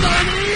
何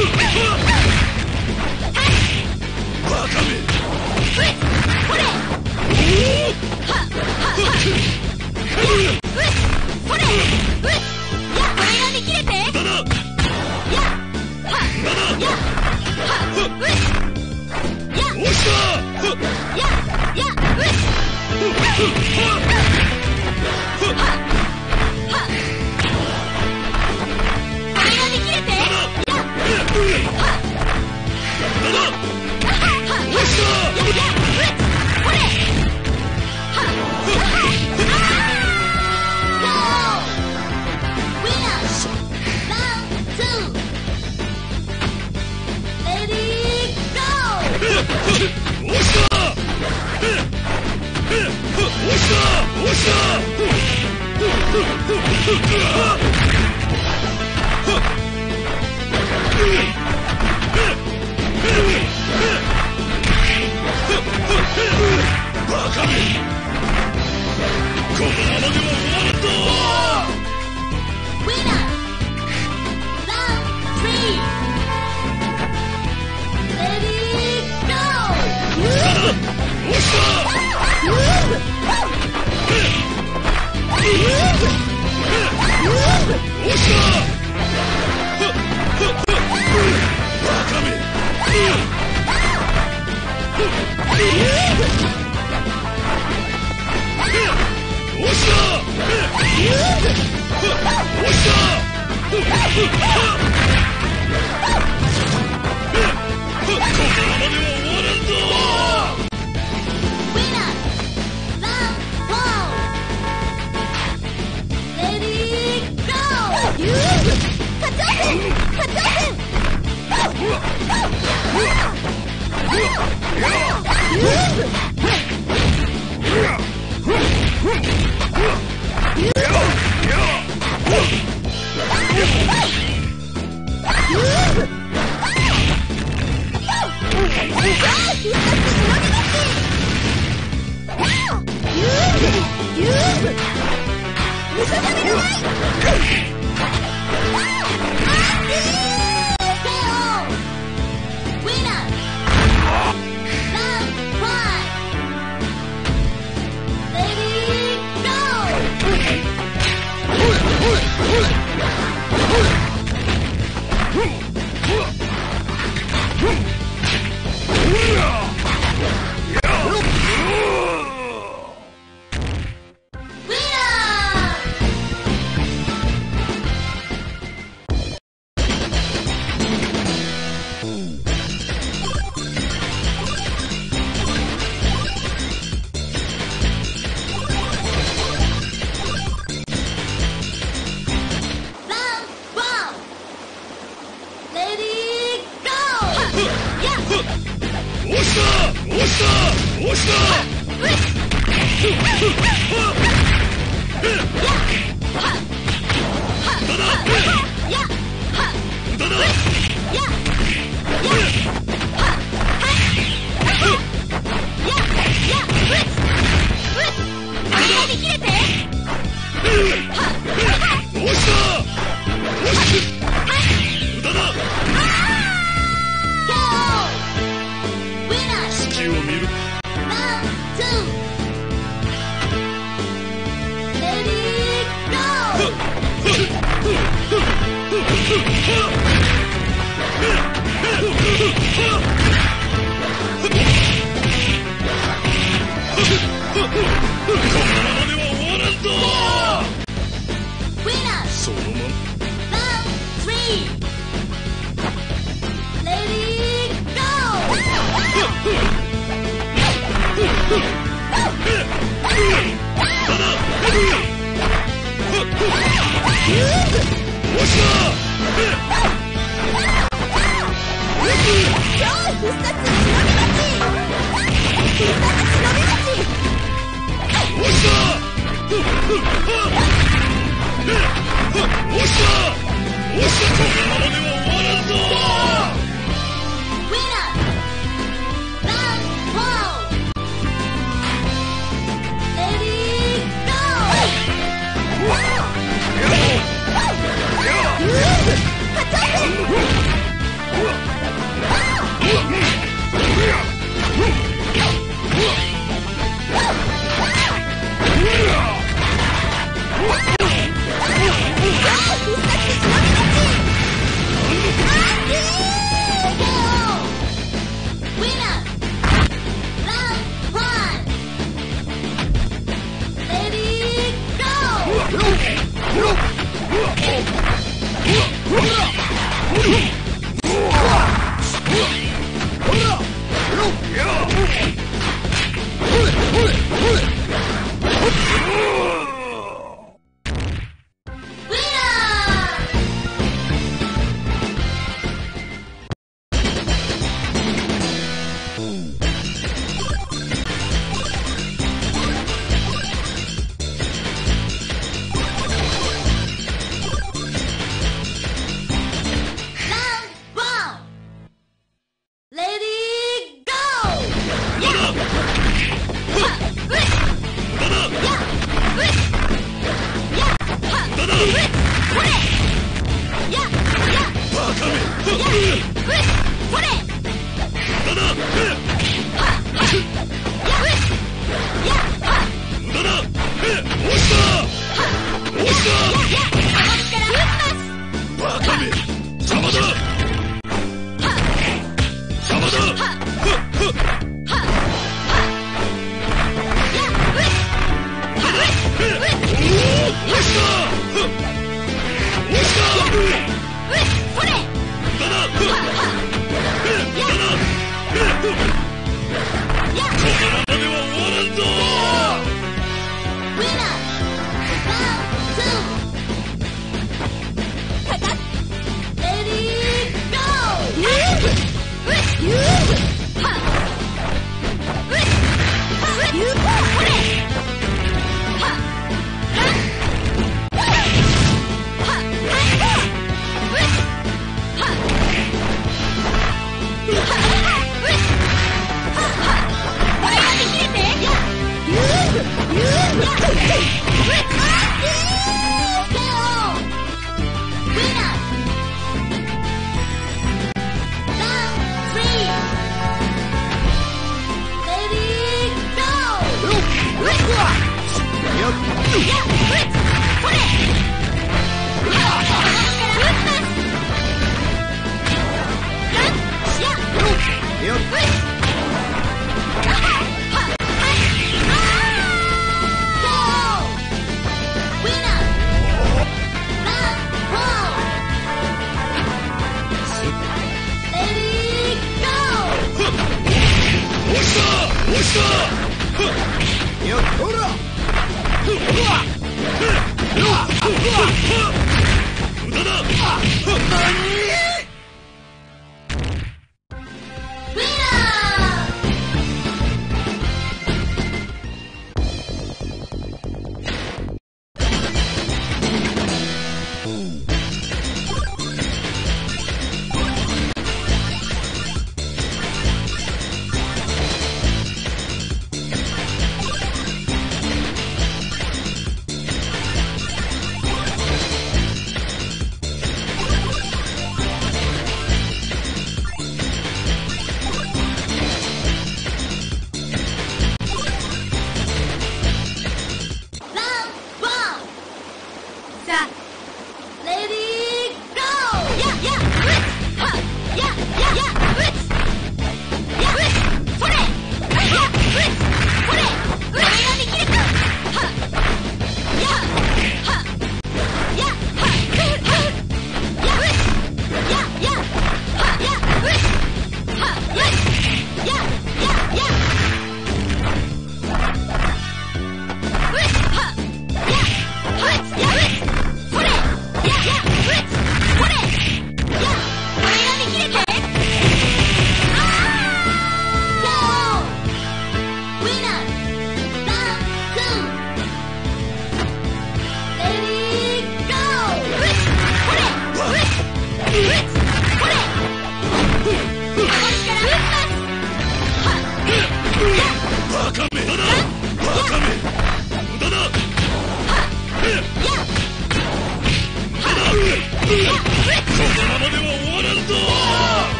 め Whoa! Move! こ Let's go! 必殺忍び立ち必殺忍び立ちおっしゃおっしゃこのままでは終わらんぞ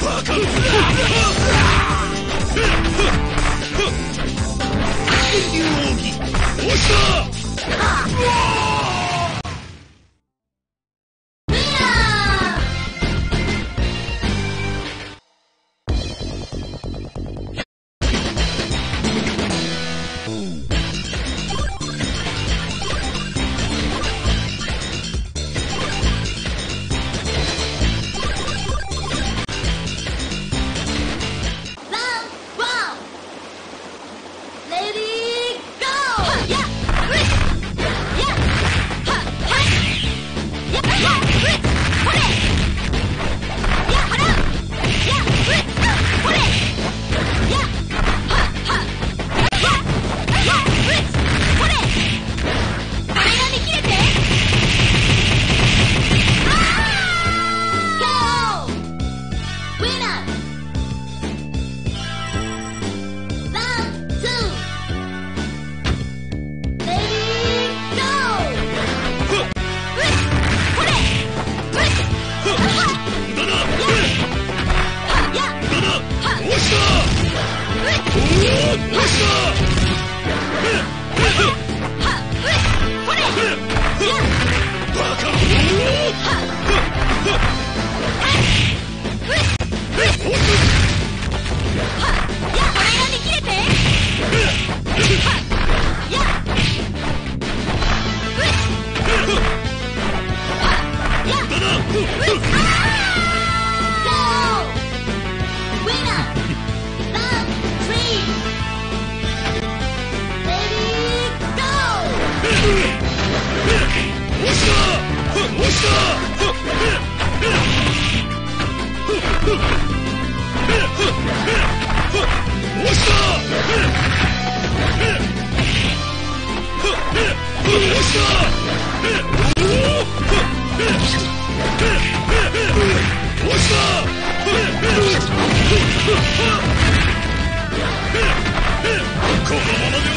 うわ Let's go! このままで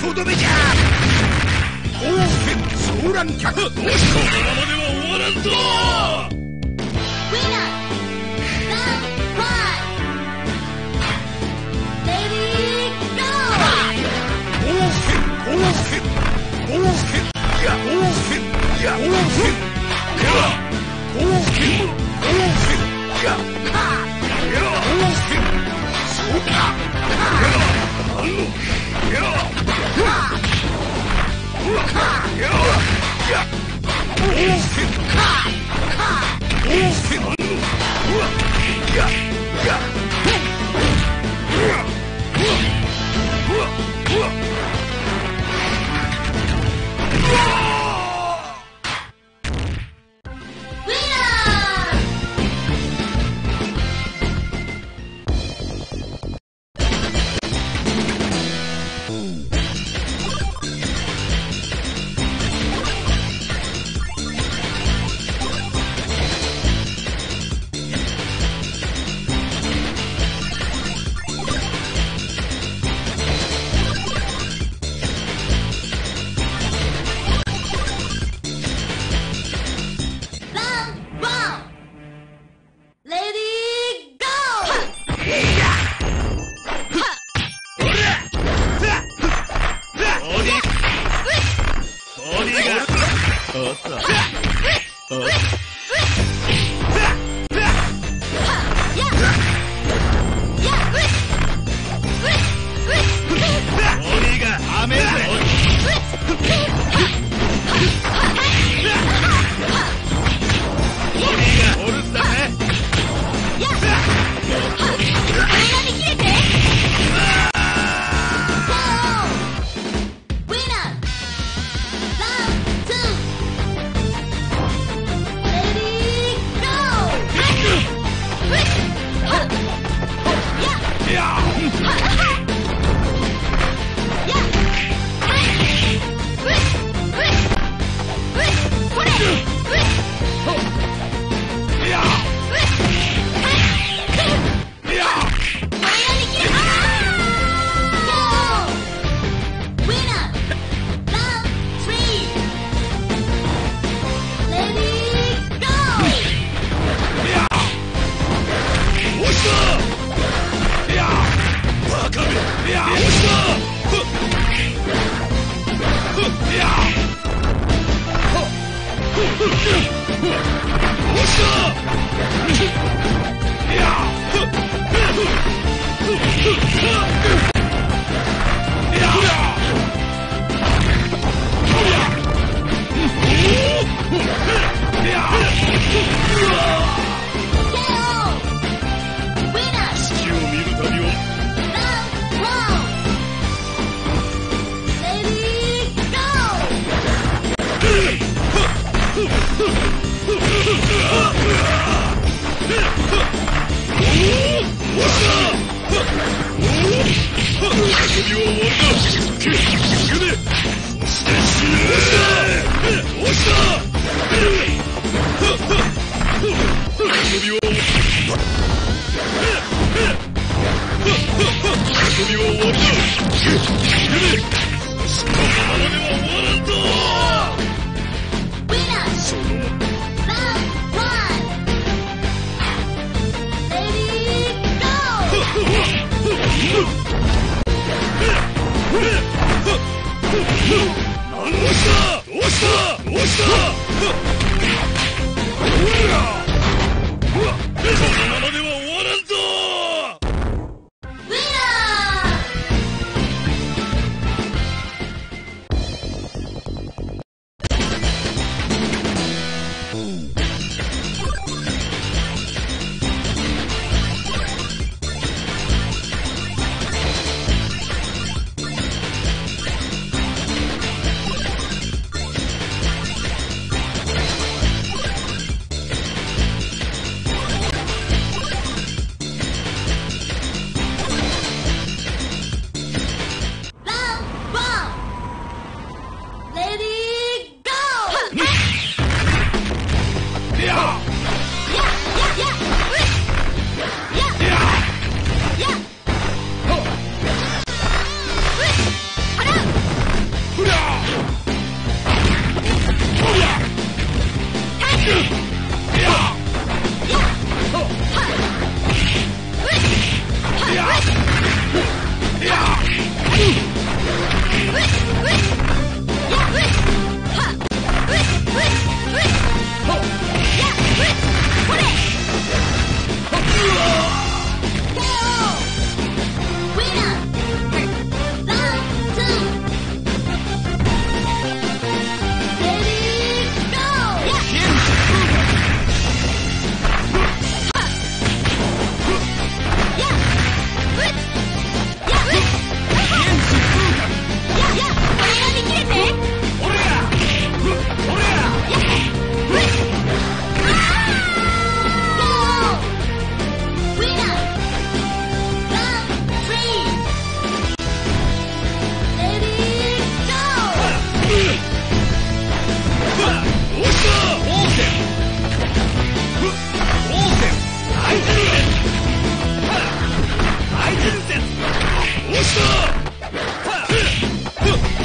とどめじゃ王権騒乱 Yeah.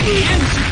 the end.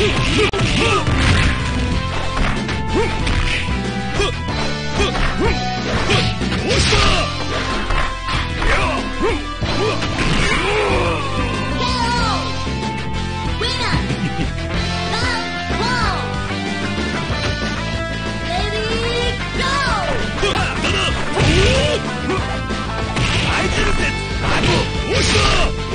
Huh!